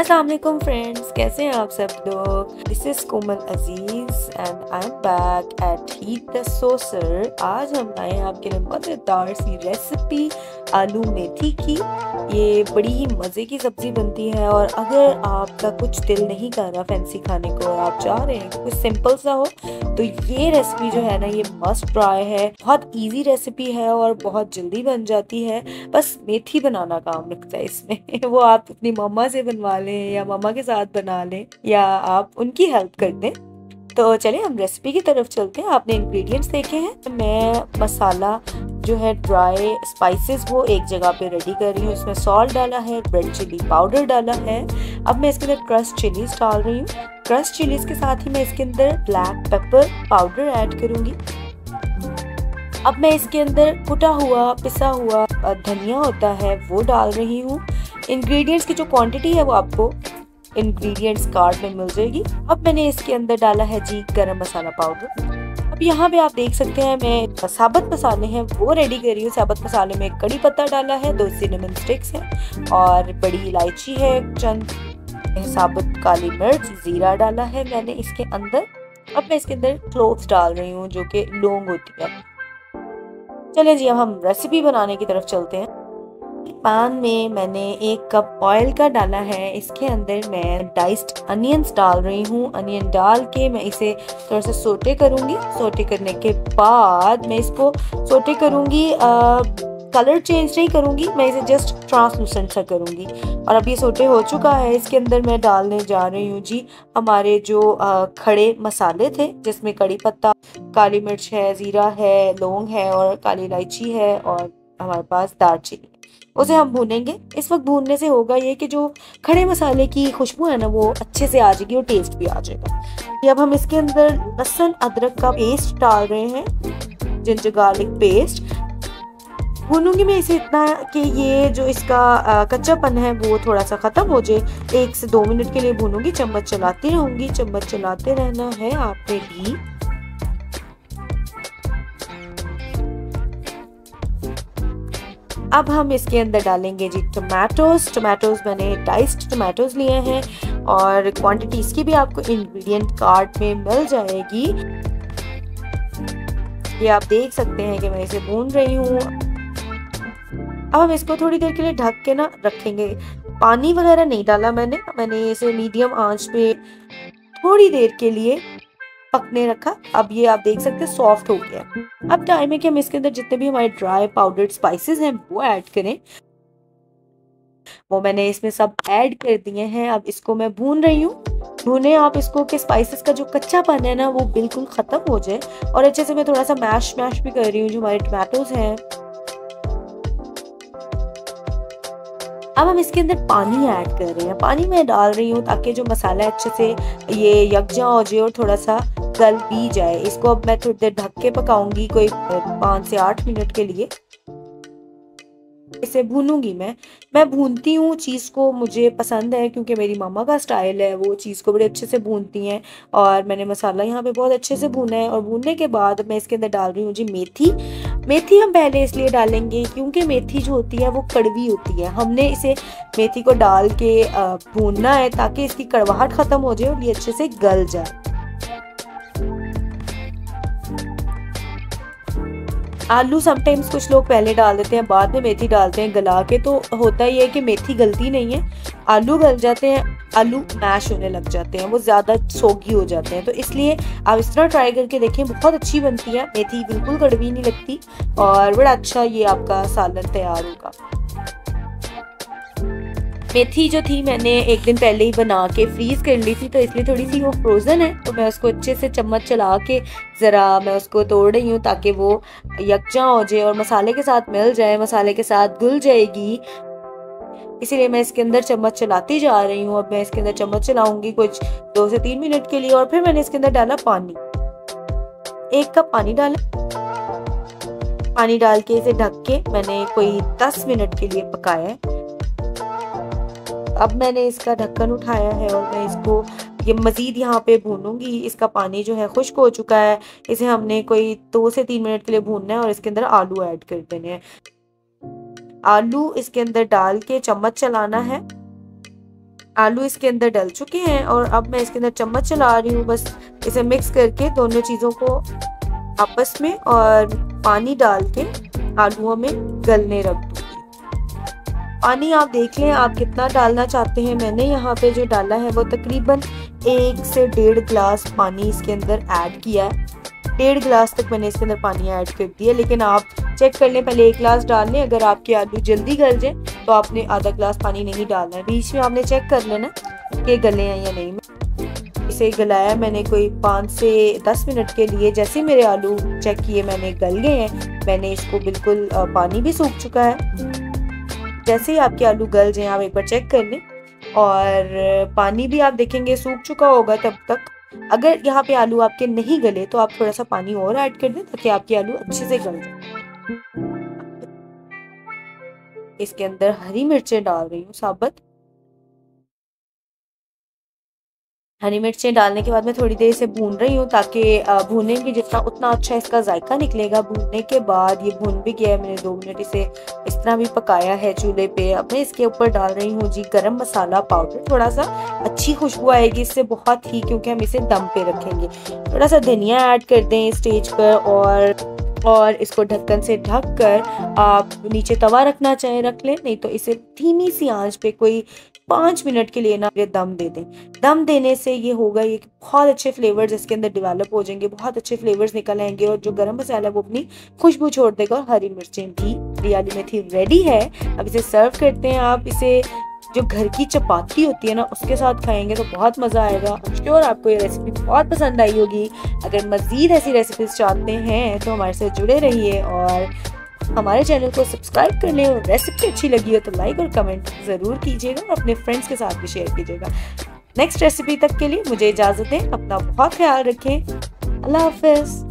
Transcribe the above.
अस्सलाम वालेकुम फ्रेंड्स, कैसे हैं आप सब लोग? This is Komal Aziz and I am back at heat the saucer आज हम लाए हैं आपके लिए मज़ेदार सी रेसिपी आलू मेथी की। ये बड़ी ही मज़े की सब्ज़ी बनती है और अगर आपका कुछ दिल नहीं कर रहा फैंसी खाने को और आप चाह रहे हैं, कुछ सिंपल सा हो तो ये रेसिपी जो है ना, ये मस्ट ट्राई है। बहुत इजी रेसिपी है और बहुत जल्दी बन जाती है। बस मेथी बनाना काम रखता है इसमें। वो आप अपनी मम्मा से बनवा लें या मम्मा के साथ बना लें या आप उनकी हेल्प कर दें। तो चलिए, हम रेसिपी की तरफ़ चलते हैं। आपने इंग्रेडिएंट्स देखे हैं। मैं मसाला जो है ड्राई स्पाइसेस वो एक जगह पे रेडी कर रही हूँ। इसमें सॉल्ट डाला है रेड चिली पाउडर डाला है। अब मैं इसके अंदर क्रस्ट चिलीज डाल रही हूँ। क्रस्ट चिलीज के साथ ही मैं इसके अंदर ब्लैक पेपर पाउडर ऐड करूँगी। अब मैं इसके अंदर कुटा हुआ, पिसा हुआ धनिया होता है वो डाल रही हूँ। इंग्रेडिएंट्स की जो क्वांटिटी है वो आपको इंग्रेडिएंट्स कार्ड में मिल जाएगी। अब मैंने इसके अंदर डाला है जी गरम मसाला पाउडर यहाँ पे आप देख सकते हैं, मैं साबुत मसाले हैं, वो रेडी कर रही हूँ। साबुत मसाले में कड़ी पत्ता डाला है, दो सिनेमन स्टिक्स हैं और बड़ी इलायची है, चंद साबुत काली मिर्च, जीरा डाला है मैंने इसके अंदर। अब मैं इसके अंदर क्लोव्स डाल रही हूँ, जो कि लौंग होती है। चले जी, अब हम रेसिपी बनाने की तरफ़ चलते हैं। पैन में मैंने एक कप ऑयल का डाला है। इसके अंदर मैं डाइस्ड अनियंस डाल रही हूँ। अनियन डाल के मैं इसे थोड़ा सा सोटे करूँगी। सोटे करने के बाद मैं इसको सोटे करूँगी कलर चेंज नहीं करूँगी। मैं इसे जस्ट ट्रांसलूसेंट सा करूँगी। और अब ये सोटे हो चुका है। इसके अंदर मैं डालने जा रही हूँ जी हमारे जो आ, खड़े मसाले थे जिसमें कड़ी पत्ता काली मिर्च है ज़ीरा है लौंग है और काली इलायची है और हमारे पास दालचीनी। उसे हम भूनेंगे। इस वक्त भूनने से होगा ये कि जो खड़े मसाले की खुशबू है ना, वो अच्छे से आ जाएगी और टेस्ट भी आ जाएगा। अब हम इसके अंदर लहसुन, अदरक का पेस्ट डाल रहे हैं जिंजर गार्लिक पेस्ट भूनूँगी मैं इसे इतना कि ये जो इसका कच्चापन है, वो थोड़ा सा ख़त्म हो जाए। एक से दो मिनट के लिए भूनूँगी, चम्मच चलाती रहूँगी, चम्मच चलाते रहना है आपने भी अब हम इसके अंदर डालेंगे जी टमाटोज टमाटोज मैंने डाइस्ड टमाटोज लिए हैं और क्वांटिटी इसकी भी आपको इंग्रेडिएंट कार्ड में मिल जाएगी। ये आप देख सकते हैं कि मैं इसे भून रही हूँ। अब हम इसको थोड़ी देर के लिए ढक के ना रखेंगे। पानी वगैरह नहीं डाला मैंने। मैंने इसे मीडियम आँच पे थोड़ी देर के लिए पकने रखा। अब ये आप देख सकते हैं सॉफ्ट हो गया। अब टाइम है कि हम इसके अंदर जितने भी हमारे ड्राई पाउडर्ड स्पाइसेस हैं, वो ऐड करें। वो मैंने इसमें सब ऐड कर दिए हैं। अब इसको मैं भून रही हूँ। भूने आप इसको के स्पाइसेस का जो कच्चा पन है ना, वो बिल्कुल ख़त्म हो जाए। और अच्छे से मैं थोड़ा सा मैश मैश भी कर रही हूँ, जो हमारे टमाटोज हैं। अब हम इसके अंदर पानी ऐड कर रहे हैं। पानी मैं डाल रही हूँ ताकि जो मसाला अच्छे से ये यकजा हो जाए और थोड़ा सा गल भी जाए। इसको अब मैं थोड़ी देर ढक के पकाऊँगी, कोई पाँच से आठ मिनट के लिए। इसे भूनूँगी मैं। मैं भूनती हूँ चीज़ को, मुझे पसंद है क्योंकि मेरी मामा का स्टाइल है, वो चीज़ को बड़े अच्छे से भूनती हैं और मैंने मसाला यहाँ पे बहुत अच्छे से भूना है और भूनने के बाद मैं इसके अंदर डाल रही हूँ जी मेथी। मेथी हम पहले इसलिए डालेंगे क्योंकि मेथी जो होती है वो कड़वी होती है। हमने इसे मेथी को डाल के भूनना है ताकि इसकी कड़वाहट ख़त्म हो जाए और ये अच्छे से गल जाए। आलू समटाइम्स कुछ लोग पहले डाल देते हैं, बाद में मेथी डालते हैं, गला के तो होता ही है कि मेथी गलती नहीं है। आलू गल जाते हैं, आलू मैश होने लग जाते हैं, वो ज़्यादा सोगी हो जाते हैं। तो इसलिए आप इस तरह ट्राई करके देखें बहुत अच्छी बनती है। मेथी बिल्कुल कड़वी नहीं लगती और बड़ा अच्छा ये आपका सालन तैयार होगा। मेथी जो थी मैंने एक दिन पहले ही बना के फ्रीज कर ली थी तो इसलिए थोड़ी सी वो फ्रोज़न है तो मैं उसको अच्छे से चम्मच चला के ज़रा मैं उसको तोड़ रही हूँ ताकि वो यकजा हो जाए और मसाले के साथ मिल जाए, मसाले के साथ घुल जाएगी। इसीलिए मैं इसके अंदर चम्मच चलाती जा रही हूँ। अब मैं इसके अंदर चम्मच चलाऊँगी कुछ दो से तीन मिनट के लिए और फिर मैंने इसके अंदर डाला पानी। एक कप पानी डाला। पानी डाल के इसे ढक के मैंने कोई दस मिनट के लिए पकाया है। अब मैंने इसका ढक्कन उठाया है और मैं इसको, ये मज़ीद यहाँ पे भूनूँगी। इसका पानी जो है खुश्क हो चुका है। इसे हमने कोई दो से तीन मिनट के लिए भूनना है और इसके अंदर आलू ऐड कर देने हैं। आलू इसके अंदर डाल के चम्मच चलाना है। आलू इसके अंदर डल चुके हैं और अब मैं इसके अंदर चम्मच चला रही हूँ। बस इसे मिक्स करके दोनों चीज़ों को आपस में और पानी डाल के आलूओं में गलने रख पानी आप देख लें, आप कितना डालना चाहते हैं। मैंने यहाँ पे जो डाला है, वो तकरीबन एक से डेढ़ गिलास पानी इसके अंदर ऐड किया है। डेढ़ गिलास तक मैंने इसके अंदर पानी ऐड कर दिया, लेकिन आप चेक कर लें, पहले एक गिलास डाल लें। अगर आपके आलू जल्दी गल जाए तो आपने आधा गिलास पानी नहीं डालना है। बीच में आपने चेक कर लेना कि गले हैं या नहीं। इसे गलाया मैंने कोई पाँच से दस मिनट के लिए। जैसे मेरे आलू चेक किए, मैंने गल गए हैं। मैंने इसको बिल्कुल पानी भी सूख चुका है। जैसे ही आपके आलू गल जाए, आप एक बार चेक कर लें। और पानी भी आप देखेंगे, सूख चुका होगा तब तक। अगर यहाँ पे आलू आपके नहीं गले तो आप थोड़ा सा पानी और ऐड कर दें, ताकि आपके आलू अच्छे से गल जाए। इसके अंदर हरी मिर्चें डाल रही हूँ, साबत। हरी मिर्चें डालने के बाद मैं थोड़ी देर इसे भून रही हूँ ताकि भूनेंगे जितना, उतना अच्छा इसका जायका निकलेगा। भूनने के बाद ये भून भी गया है मैंने दो मिनट इसे, इस तरह भी पकाया है चूल्हे पे। अब मैं इसके ऊपर डाल रही हूँ जी गरम मसाला पाउडर। थोड़ा सा अच्छी खुशबू आएगी इससे बहुत ही, क्योंकि हम इसे दम पे रखेंगे। थोड़ा सा धनिया ऐड कर दें स्टेज पर और और इसको ढक्कन से ढक कर आप नीचे तवा रखना चाहे, रख लें, नहीं तो इसे धीमी सी आँच पे कोई पाँच मिनट के लिए ना ये दम दे दें। दम देने से ये होगा, ये बहुत अच्छे फ्लेवर्स इसके अंदर डेवलप हो जाएँगे, बहुत अच्छे फ्लेवर्स निकल आएँगे और जो गरम मसाला है वो अपनी खुशबू छोड़ देगा और हरी मिर्चें भी। रियाली मेथी रेडी है। अब इसे सर्व करते हैं आप, इसे जो घर की चपाती होती है ना, उसके साथ खाएँगे तो बहुत मज़ा आएगा। श्योर आपको ये रेसिपी बहुत पसंद आई होगी। अगर मज़ीद ऐसी रेसिपीज़ चाहते हैं तो हमारे साथ जुड़े रहिए और हमारे चैनल को सब्सक्राइब कर लें और रेसिपी अच्छी लगी हो तो लाइक और कमेंट ज़रूर कीजिएगा और अपने फ्रेंड्स के साथ भी शेयर कीजिएगा। नेक्स्ट रेसिपी तक के लिए मुझे इजाज़त दें, अपना बहुत ख्याल रखें। अल्लाह हाफिज़।